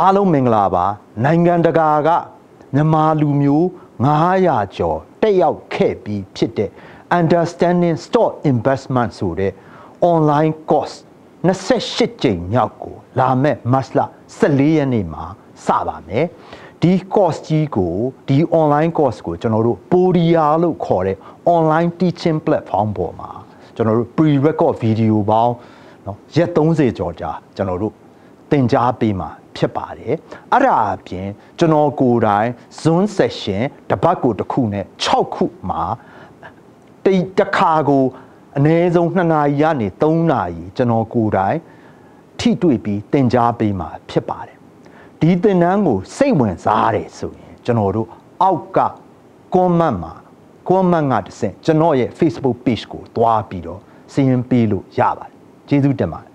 အားလုံးမင်္ဂလာပါနိုင်ငံတကာကမြန်မာလူမျိုး900ကျော်တက်ရောက်ခဲ့ပြီးဖြစ်တဲ့ Understanding Stock Investment ဆိုတဲ့ online course 28ကြိမ်မြောက်ကိုလာမဲ့မတ်လ14ရက်နေ့မှာစပါမယ်ဒီ course ကြီးကိုဒီ online course ကိုကျွန်တော်တို့ Podia လို့ခေါ်တဲ့ online teaching platform ပေါ်မှာကျွန်တော်တို့ pre record video ပေါင်းเนาะရက်30ကျော်ကြာကျွန်တော်တို့သင်ကြားပေးမှာ ဖြစ်ပါတယ်အဲ့ဒါအပြင်ကျွန်တော်ကိုယ်တိုင် Zoom session တပတ်ကိုတစ်ခုနဲ့6ခုမှာတိတ်တစ်ခါကိုအနည်းဆုံး2နာရီကနေ3နာရီကျွန်တော်ကိုယ်တိုင်ထိတွေ့ပြီးသင်ကြားပေးမှာဖြစ်ပါတယ်ဒီသင်တန်းကိုစိတ်ဝင်စားတယ်ဆိုရင်ကျွန်တော်တို့အောက်က comment မှာ comment ကတစ်ဆင့်ကျွန်တော်ရဲ့ Facebook page ကိုတွားပြီးတော့စီရင်ပေးလို့ရပါတယ်ကျေးဇူးတင်ပါတယ်